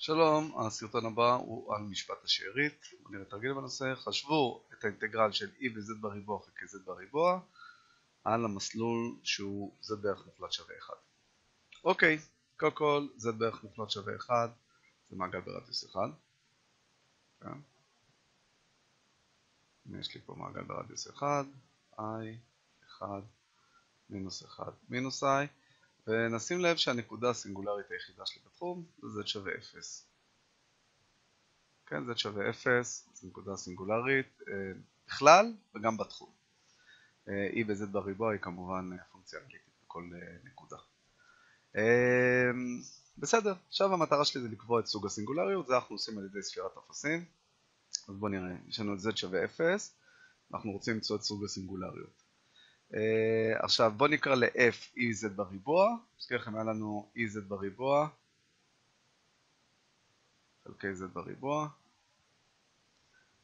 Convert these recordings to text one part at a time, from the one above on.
שלום, הסרטון הבא הוא על משפט השארית, נראה תרגיל בנושא, חשבו את האינטגרל של e ו-z בריבוע חלקי z בריבוע על המסלול שהוא z בערך מוחלט שווה 1. אוקיי, קודם כל z בערך מוחלט שווה 1 זה מעגל ברדיוס 1. כן? יש לי פה מעגל ברדיוס 1, i, 1, מינוס 1, מינוס i ונשים לב שהנקודה הסינגולרית היחידה שלי בתחום זה z שווה 0. כן, z שווה 0, זו נקודה סינגולרית אה, בכלל וגם בתחום. אה, e ו-z בריבוע היא כמובן פונקציה אנליטית בכל אה, נקודה. בסדר, עכשיו המטרה שלי זה לקבוע את סוג הסינגולריות, זה אנחנו עושים על ידי ספירת אפסים. אז בואו נראה, יש לנו את z שווה 0, אנחנו רוצים למצוא את סוג הסינגולריות. Uh, עכשיו בואו נקרא ל-f ez בריבוע, נזכיר לכם היה לנו ez בריבוע חלקי z בריבוע,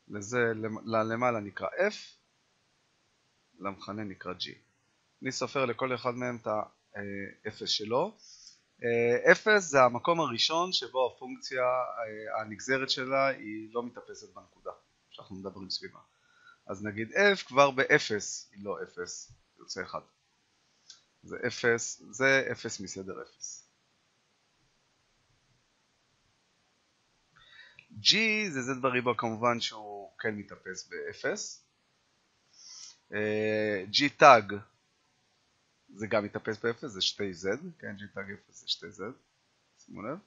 לזה למעלה נקרא f, למכנה נקרא g. אני סופר לכל אחד מהם את ה-0 שלו. 0 uh, זה המקום הראשון שבו הפונקציה הנגזרת שלה היא לא מתאפסת בנקודה שאנחנו מדברים סביבה. אז נגיד f כבר ב-0 היא לא 0, יוצא 1. זה 0, זה 0 מסדר 0. g זה z בריבוע כמובן שהוא כן מתאפס ב-0. אה, g תג זה גם מתאפס ב-0, זה שתי z, כן, g תג 0 זה שתי z, שימו לב.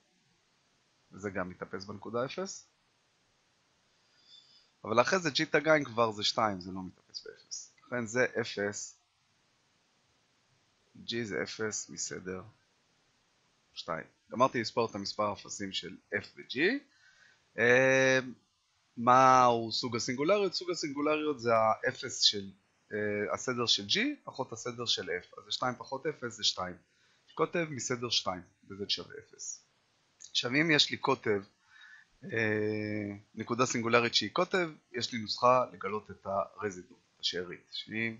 וזה גם מתאפס בנקודה 0. אבל אחרי זה g תגיים כבר זה 2, זה לא מתאפס ב-0. לכן זה 0, g זה 0 מסדר 2. גמרתי לספור את המספר האפסים של f ו-g. אה, מהו סוג הסינגולריות? סוג הסינגולריות זה האפס של אה, הסדר של g פחות הסדר של f. אז זה 2 פחות 0 זה 2. קוטב מסדר 2 וזה שווה 0. עכשיו אם יש לי קוטב נקודה סינגולרית שהיא קוטב, יש לי נוסחה לגלות את הרזידום, השארית, שהיא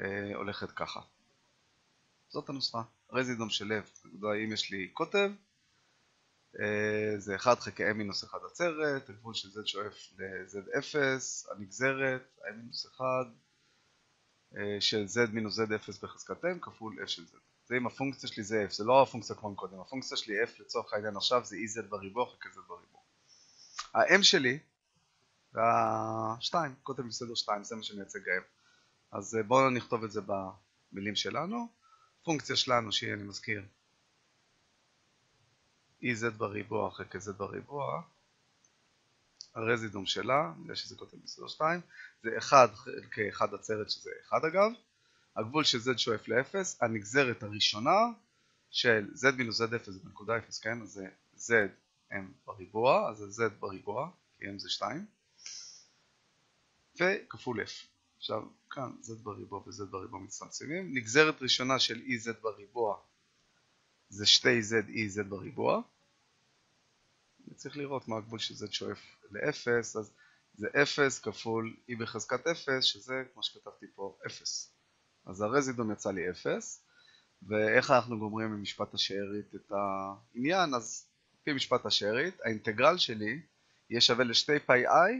אה, הולכת ככה. זאת הנוסחה, רזידום של לב, נקודה אם יש לי קוטב, אה, זה 1 חלקי m מינוס 1 עצרת, הגבול של z שואף ל-z0, הנגזרת, m מינוס 1 של z מינוס z0 בחזקת m כפול f של z. זה אם הפונקציה שלי זה f, זה לא הפונקציה כמו קודם, הפונקציה שלי f לצורך העניין עכשיו זה ez בריבוע חלקי z בריבוע. ה-m שלי זה ה-2, קוטב מסדר 2, זה מה שמייצג ה-m. אז אה, בואו נכתוב את זה במילים שלנו. פונקציה שלנו שהיא, אני מזכיר, ez בריבוע חלקי z בריבוע, הרזידום שלה, בגלל שזה קוטב מסדר 2, זה 1 חלקי 1 עצרת שזה 1 אגב, הגבול של z שואף ל-0, הנגזרת הראשונה של z מינוס z0 זה בנקודה 0, כן? אז זה z m בריבוע, אז זה z בריבוע, כי m זה 2, וכפול f. עכשיו, כאן z בריבוע ו-z בריבוע מצטמצמים. נגזרת ראשונה של ez בריבוע זה 2z ez בריבוע. צריך לראות מה הגבול של z שואף ל-0, אז זה 0 כפול e בחזקת 0, שזה, כמו שכתבתי פה, 0. אז הרזידום יצא לי 0, ואיך אנחנו גומרים ממשפט השארית את העניין? אז לפי משפט השארית, האינטגרל שלי יהיה שווה לשתי פאי i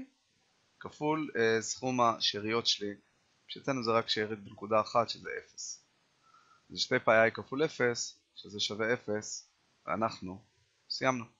כפול אה, סכום השאריות שלי, שאצלנו זה רק שארית בנקודה אחת שזה 0. זה שתי פאי i כפול 0, שזה שווה 0, ואנחנו סיימנו.